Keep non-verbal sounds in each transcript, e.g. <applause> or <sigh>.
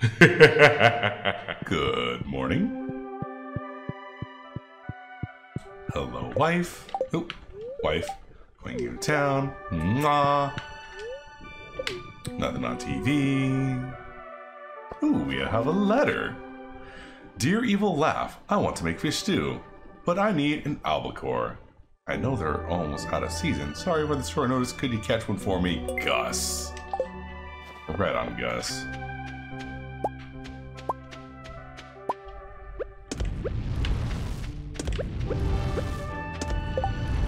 <laughs> Good morning. Hello, wife. Oh, wife. Going into town. Mwah. Nothing on TV. Ooh, we have a letter. Dear Evil Laugh, I want to make fish stew, but I need an albacore. I know they're almost out of season. Sorry for the short notice. Could you catch one for me, Gus? Right on, Gus.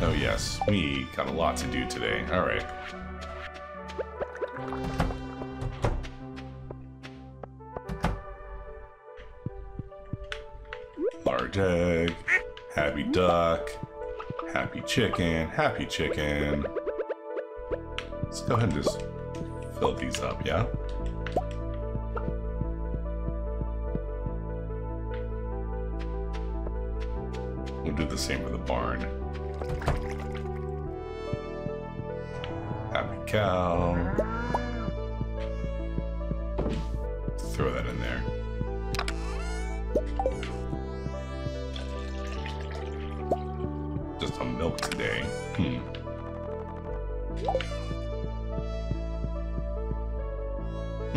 Oh yes, we got a lot to do today. Alright. Large egg, happy duck, happy chicken, happy chicken. Let's go ahead and just fill these up, yeah? The same for the barn. Happy cow. Throw that in there. Just some milk today. Hmm.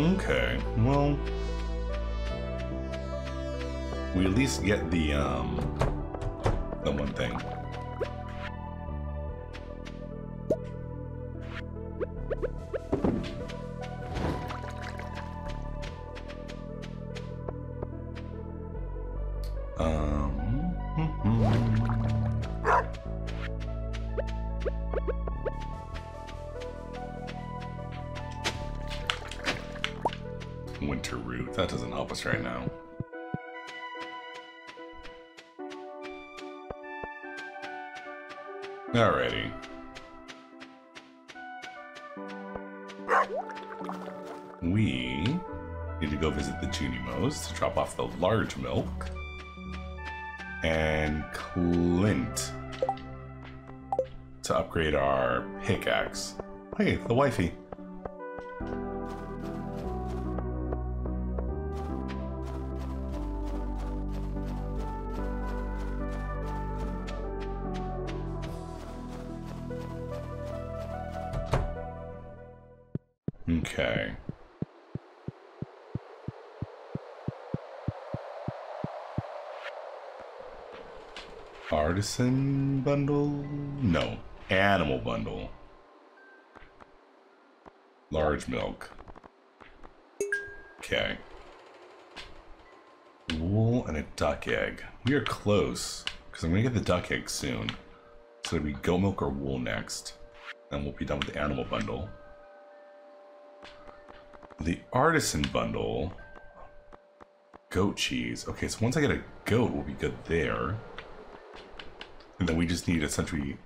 Okay, well... We at least get the, um... The one thing. Um, <laughs> winter root. That doesn't help us right now. Alrighty. We need to go visit the Junimos to drop off the large milk. And Clint to upgrade our pickaxe. Hey, the wifey. Artisan bundle? No. Animal bundle. Large milk. Okay. Wool and a duck egg. We are close, because I'm going to get the duck egg soon. So be goat milk or wool next. And we'll be done with the animal bundle. The artisan bundle. Goat cheese. Okay, so once I get a goat, we'll be good there. And then we just need essentially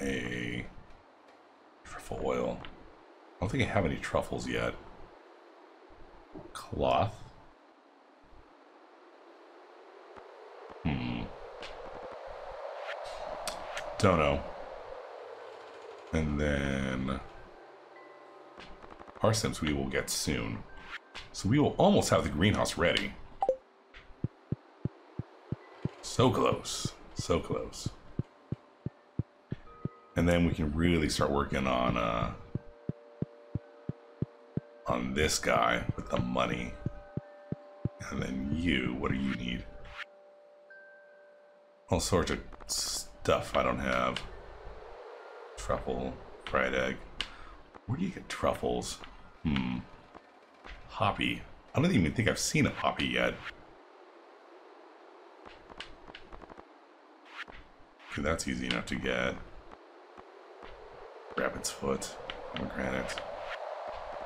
a truffle oil. I don't think I have any truffles yet. Cloth. Hmm. Don't know. And then parsnips we will get soon. So we will almost have the greenhouse ready. So close. So close. And then we can really start working on uh on this guy with the money. And then you, what do you need? All sorts of stuff I don't have. Truffle, fried egg. Where do you get truffles? Hmm. Poppy. I don't even think I've seen a poppy yet. That's easy enough to get. Rabbit's foot. Pomegranate.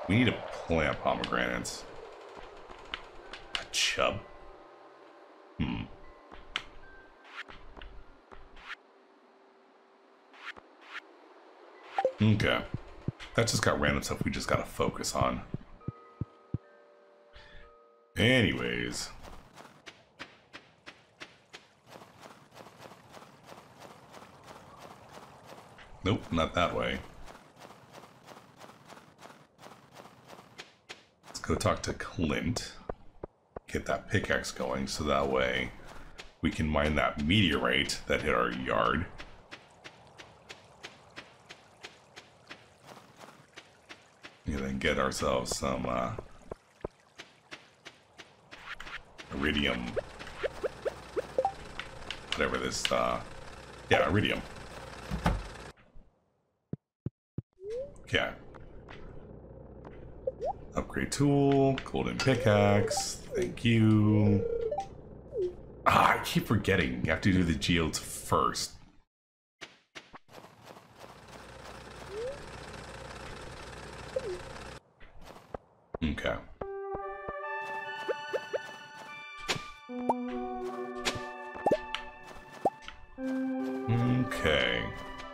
We need to plant pomegranates. A chub. Hmm. Okay. That just got random stuff we just gotta focus on. Anyways. Nope, not that way. Let's go talk to Clint. Get that pickaxe going so that way we can mine that meteorite that hit our yard. And then get ourselves some uh, iridium. Whatever this, uh, yeah, iridium. Okay. Upgrade tool, golden pickaxe, thank you. Ah, I keep forgetting. You have to do the geodes first. Okay. Okay.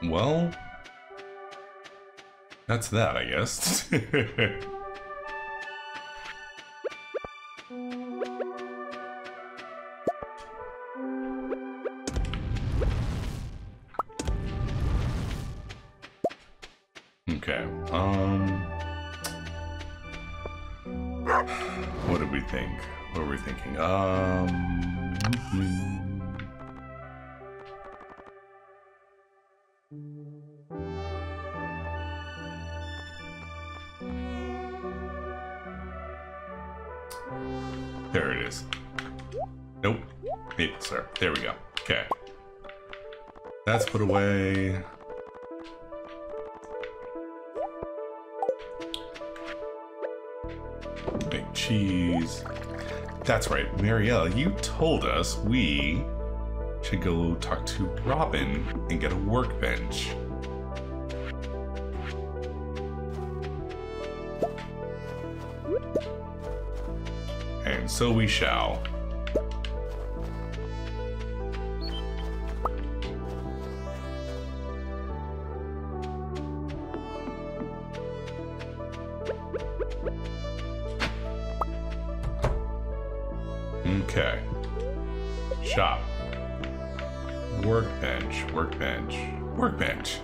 Well, that's that, I guess. <laughs> okay. Um. What did we think? What were we thinking? Um. Okay. That's put away. Make cheese. That's right, Marielle, you told us we should go talk to Robin and get a workbench. And so we shall. Okay. Shop. Workbench, workbench, workbench.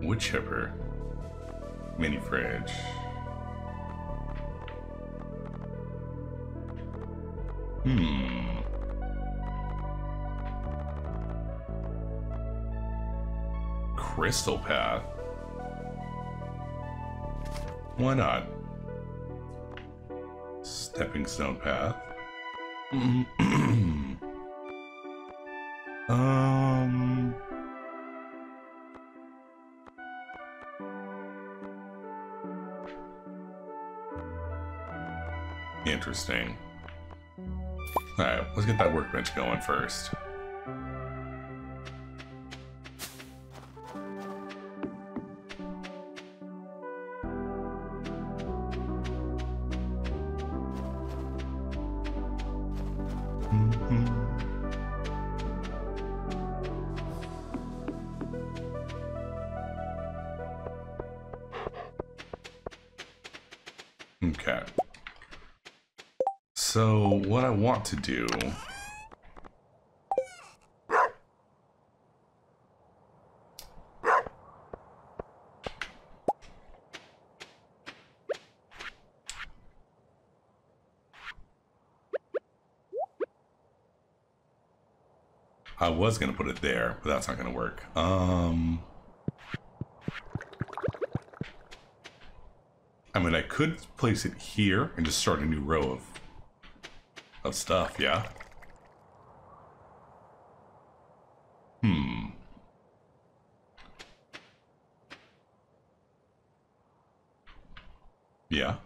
Wood chipper. Mini fridge. Hmm. Crystal path. Why not? Stepping stone path. <clears throat> um. Interesting. Alright, let's get that workbench going first. Okay. So, what I want to do... I was going to put it there, but that's not going to work. Um... I mean, I could place it here and just start a new row of of stuff, yeah? Hmm. Yeah.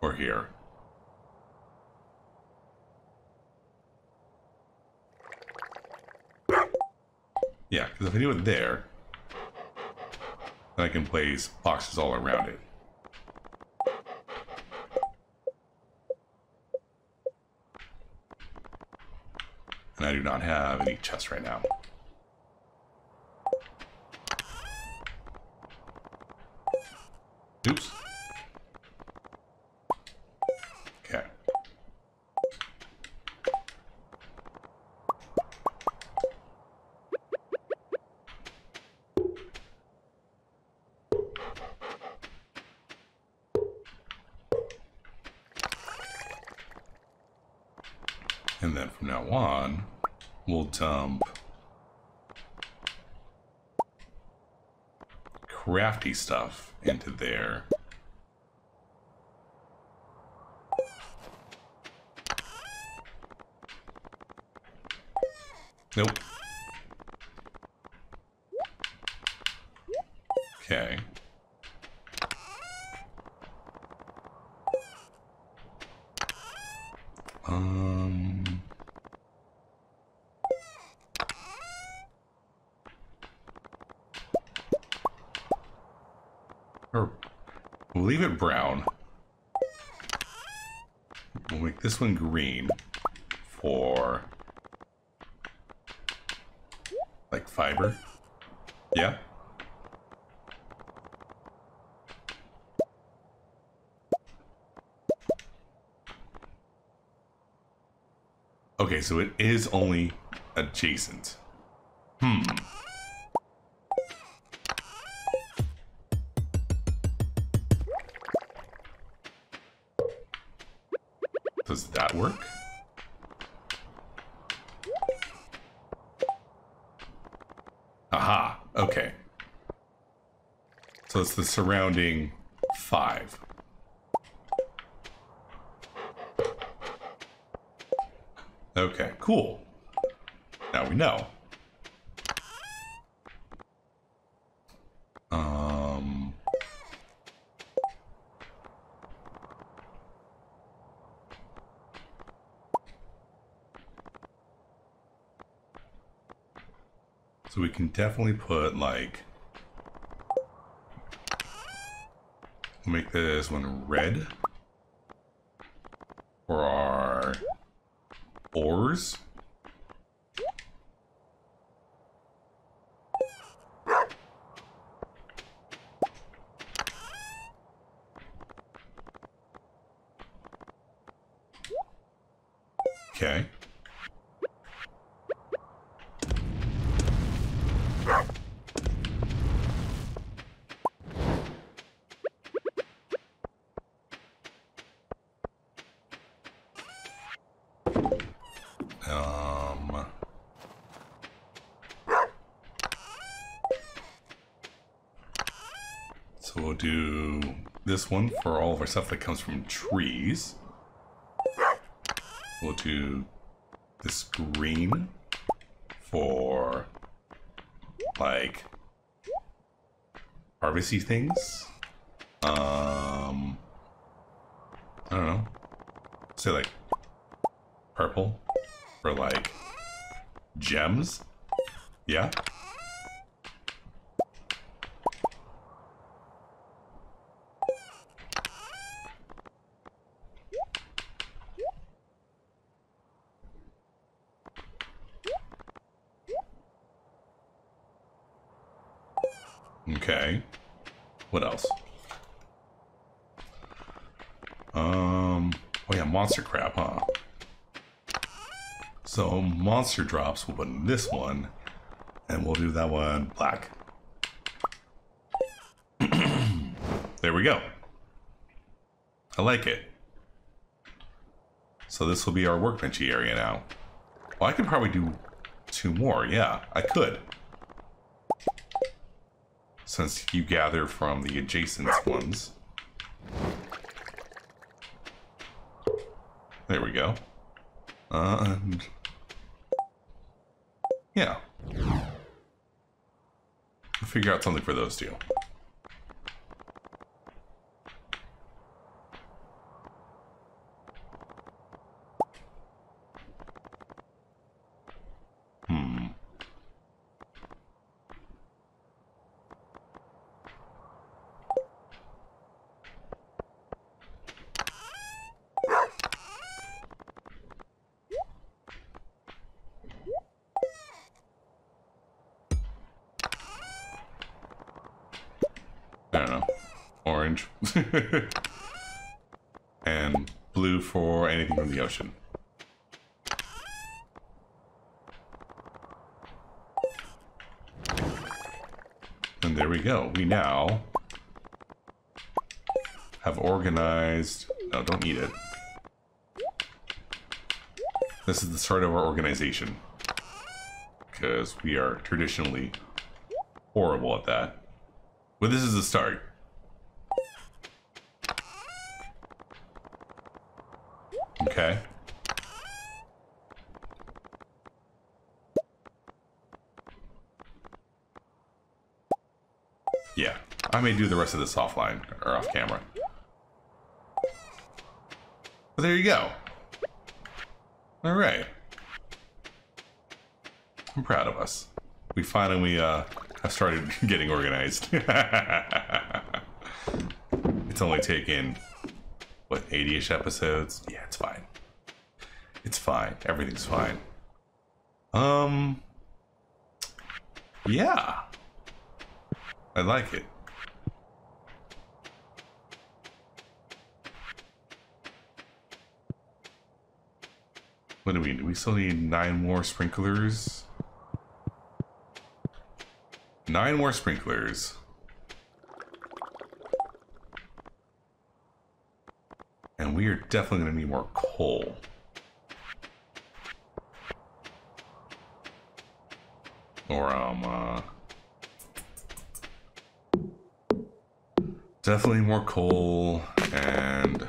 Or here. Yeah, because if I do it there, then I can place boxes all around it. And I do not have any chests right now. Oops. Okay. Then from now on, we'll dump crafty stuff into there. Nope. Okay. Brown. We'll make this one green for like fiber. Yeah. Okay, so it is only adjacent. Hmm. So it's the surrounding five. Okay, cool. Now we know. Um... So we can definitely put like make this one red for our ores. Okay. Um. So we'll do this one for all of our stuff that comes from trees. We'll do this green for like harvesty things. Um, I don't know. Say like purple for like gems. Yeah. Okay. What else? Um, oh yeah, monster crab, huh? So monster drops, we'll put in this one, and we'll do that one black. <clears throat> there we go. I like it. So this will be our workbenchy area now. Well, I could probably do two more. Yeah, I could. Since you gather from the adjacent ones. There we go. And yeah. Figure out something for those two. I don't know. Orange. <laughs> and blue for anything from the ocean. And there we go. We now have organized... No, don't eat it. This is the start of our organization. Because we are traditionally horrible at that. But this is the start. Okay. Yeah, I may do the rest of this offline or off camera. But there you go. All right. I'm proud of us. We finally uh, have started <laughs> getting organized. <laughs> it's only taken, what, 80-ish episodes? Yeah, it's fine. It's fine. Everything's fine. Um, yeah. I like it. What do we need? We still need nine more sprinklers. Nine more sprinklers. And we are definitely going to need more coal. Or, um, uh... Definitely more coal and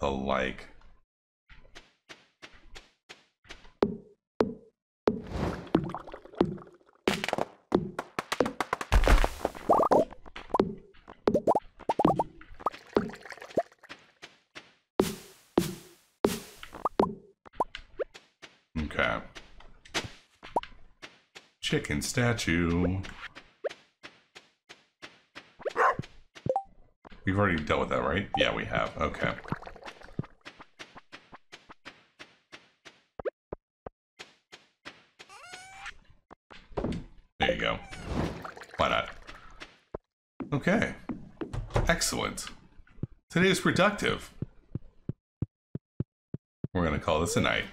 the like. Statue. We've already dealt with that, right? Yeah, we have. Okay. There you go. Why not? Okay. Excellent. Today is productive. We're going to call this a night.